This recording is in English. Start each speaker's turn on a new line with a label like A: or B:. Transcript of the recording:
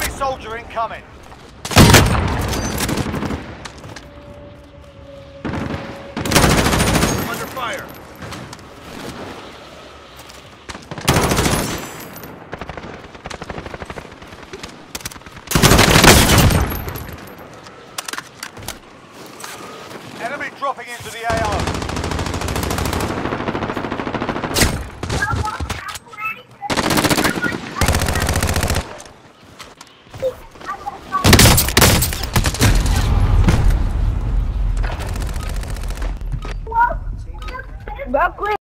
A: Enemy soldier incoming. Under fire. Enemy dropping into the AR.
B: Brooklyn